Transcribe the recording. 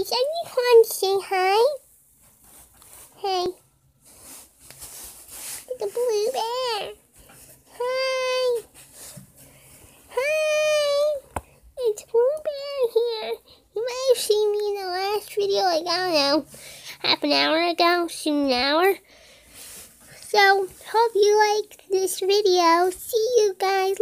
guys, you say hi. Hey. The blue bear. Hi. Hi. It's Blue Bear here. You might have seen me in the last video, like, I don't know, half an hour ago, soon an hour. So, hope you liked this video. See you guys